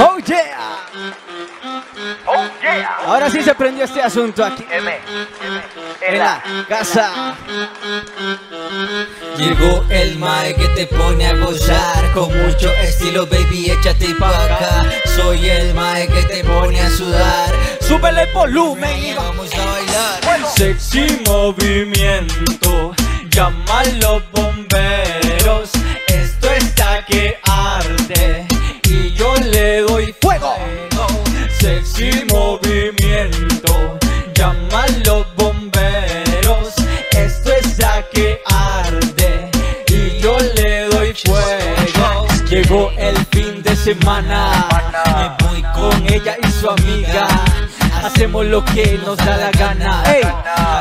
Oh yeah. Oh yeah. Ahora sí se prendió este asunto aquí M. en la casa. Llegó el mae que te pone a gozar Con mucho estilo, baby, échate pa' acá Soy el mae que te pone a sudar Súbele el volumen y Y va- vamos a bailar Sexy movimiento, llama a los bomberos. Sexy movimiento, llama a los bomberos. Esto está que arde y yo le doy fuego. Llegó el fin de semana, me voy con ella y su amiga. Hacemos lo que nos da la gana.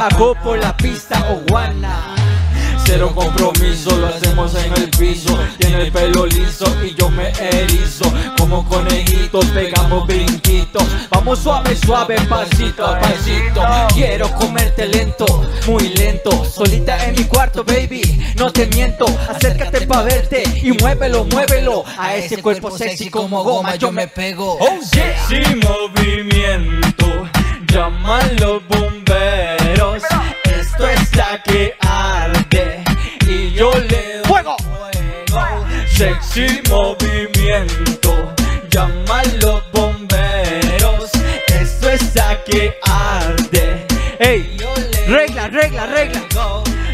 Hago por la pista o guana. Cero compromiso, lo hacemos en el piso. Tiene el pelo liso y yo me erizo. Como conejitos, pegamos brinquitos. Vamos suave, suave, pasito a pasito. Quiero comerte lento, muy lento. Solita en mi cuarto, baby. No te miento, acércate pa' verte y muévelo, muévelo. A ese cuerpo sexy como goma, yo me pego Oh yeah. Sin movimiento, llama yo le doy fuego. Sexy movimiento, llama a los bomberos. Esto está que arde. Ey, regla, regla, regla.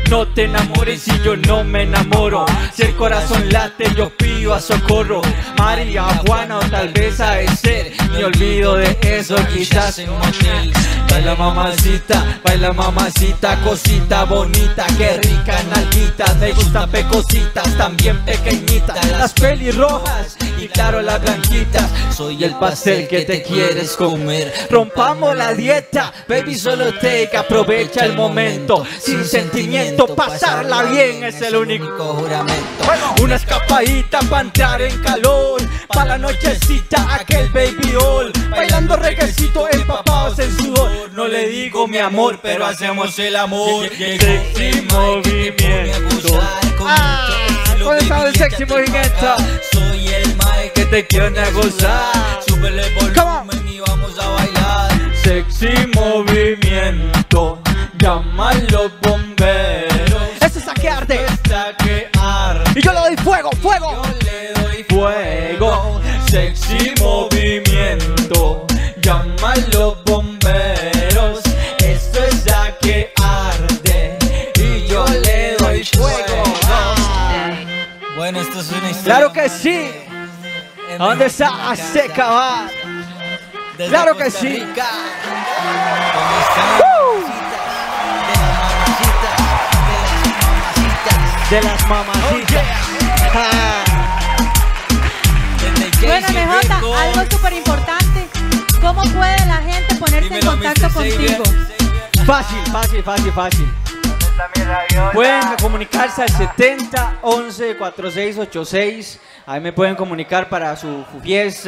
No te enamores si yo no me enamoro. Si el corazón late, yo pido a socorro. María, Juana o tal vez a ser. Me olvido de eso, quizás en motel. Baila mamacita, baila mamacita, cosita bonita, qué rica nalguita. Me gustan pecositas, también pequeñitas. Las pelirrojas y claro las blanquitas. Soy el pastel que te quieres comer. Rompamos la dieta, baby, solo take, aprovecha el momento. Sin sentimiento, pasarla bien es el único juramento una escapadita para entrar en calor Pa' la nochecita aquel baby all Bailando reguecito empapados en sudor No le digo mi amor pero hacemos el amor Sexy movimiento Ah, ¿dónde está el sexy movimiento? Que te quiero a gozar. Súbele volumen y vamos a bailar. Sexy movimiento Llama los bomberos Está que arde Y yo le doy fuego, fuego. Yo le doy fuego, sexy movimiento. Llama los bomberos, esto es ya que arde y yo le doy fuego. Bueno, esto es una historia Claro que sí. De- ¿A ¿Dónde está a seca va? Desde Claro que sí. De las mamacitas, De las mamacitas. Ah. desde Bueno, MJ, algo súper importante. ¿Cómo puede la gente ponerse en contacto contigo? Fácil, fácil, fácil, fácil. Pueden comunicarse al 70 11 4686. Ahí me pueden comunicar para su fiesta.